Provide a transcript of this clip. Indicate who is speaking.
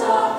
Speaker 1: So